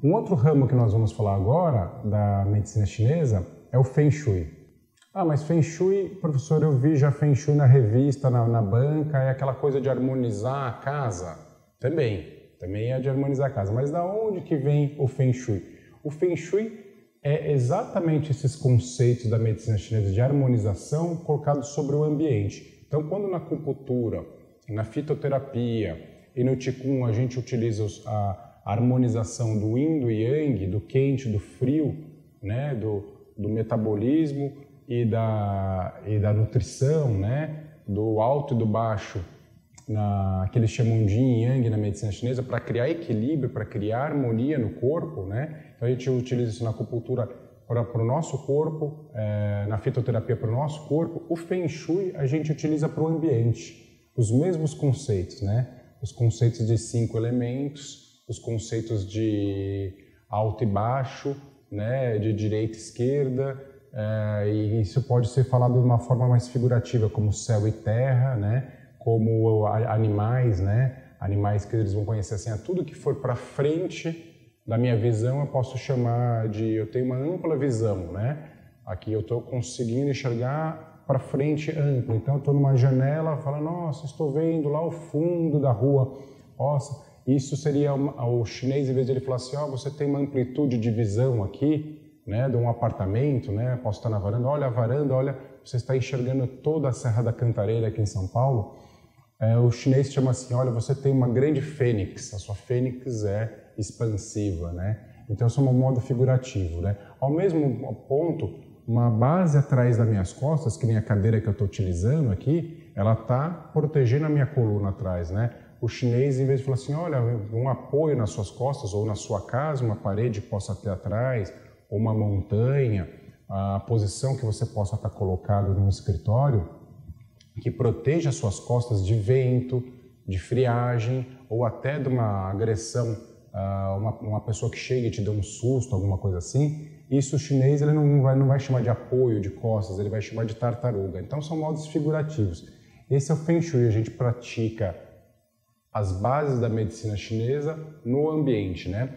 Um outro ramo que nós vamos falar agora da medicina chinesa é o Feng Shui. Ah, mas Feng Shui, professor, eu vi já Feng Shui na revista, na, na banca, é aquela coisa de harmonizar a casa. Também, também é de harmonizar a casa. Mas da onde que vem o Feng Shui? O Feng Shui é exatamente esses conceitos da medicina chinesa de harmonização colocados sobre o ambiente. Então, quando na acupuntura, na fitoterapia e no Qigong a gente utiliza a harmonização do yin, do yang, do quente, do frio, né, do, do metabolismo e da, e da nutrição, né, do alto e do baixo, na, que eles chamam de yin yang na medicina chinesa, para criar equilíbrio, para criar harmonia no corpo. Né? Então a gente utiliza isso na acupuntura para o nosso corpo, é, na fitoterapia para o nosso corpo. O Feng Shui a gente utiliza para o ambiente, os mesmos conceitos, né? os conceitos de cinco elementos, os conceitos de alto e baixo, né, de direita e esquerda, é, e isso pode ser falado de uma forma mais figurativa, como céu e terra, né, como animais, né, animais que eles vão conhecer assim, a tudo que for para frente da minha visão eu posso chamar de, eu tenho uma ampla visão, né, aqui eu estou conseguindo enxergar para frente amplo, então eu estou numa janela, falo, nossa, estou vendo lá o fundo da rua, nossa, isso seria o chinês, em vez de ele falar assim, ó, oh, você tem uma amplitude de visão aqui, né, de um apartamento, né, posso estar na varanda, olha a varanda, olha, você está enxergando toda a Serra da Cantareira aqui em São Paulo. É, o chinês chama assim, olha, você tem uma grande fênix, a sua fênix é expansiva, né? Então, isso é um modo figurativo, né? Ao mesmo ponto, uma base atrás das minhas costas, que nem a cadeira que eu estou utilizando aqui, ela está protegendo a minha coluna atrás, né? O chinês, em vez de falar assim, olha, um apoio nas suas costas ou na sua casa, uma parede possa ter atrás, ou uma montanha, a posição que você possa estar colocado no escritório, que proteja as suas costas de vento, de friagem ou até de uma agressão, uma, uma pessoa que chega e te dá um susto, alguma coisa assim. Isso o chinês ele não vai, não vai chamar de apoio de costas, ele vai chamar de tartaruga. Então são modos figurativos. Esse é o Feng Shui, a gente pratica as bases da medicina chinesa no ambiente, né?